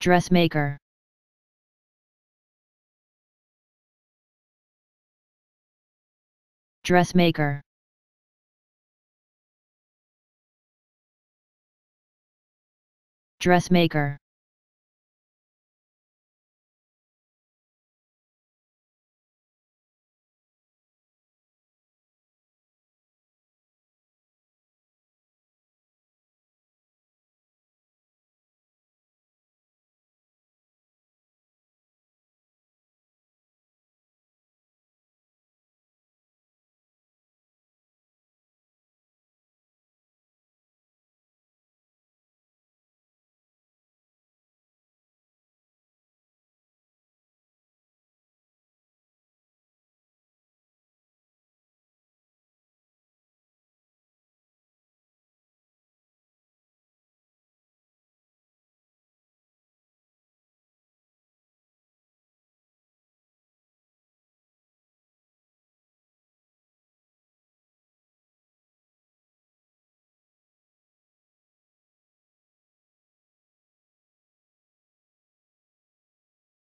dressmaker. Dressmaker. Dressmaker.